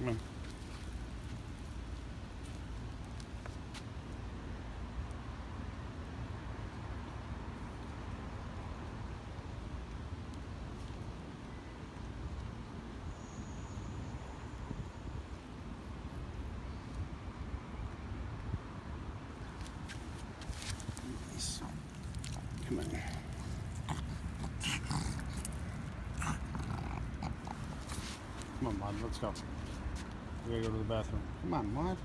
Come on. Come on. Come let's go. We gotta go to the bathroom. Come on, Mud.